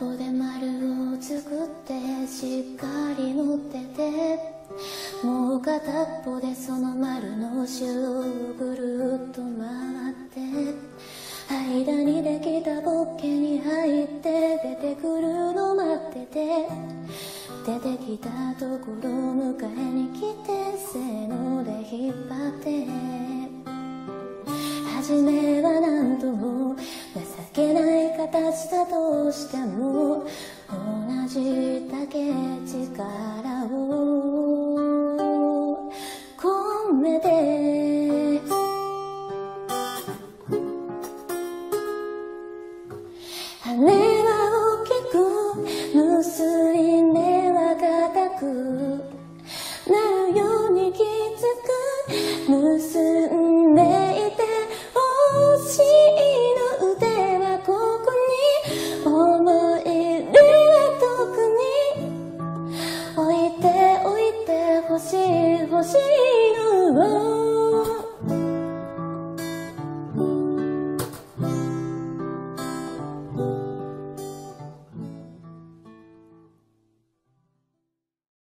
ぽで丸を作ってしっかり持ってて。もう片っぽでその丸の後ろをぐるっと回って。間にできたボッケに入って。出てくるの待ってて。出てきたところ迎えに来てせーので引っ張って。初めは何ともとしても同じだけ力を込めて。羽は大きく結び目は固くなるようにきつく結んでいてほしい。心。